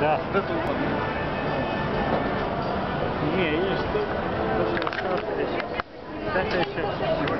Да, вот это вот. Не, есть тут. Это. Это еще.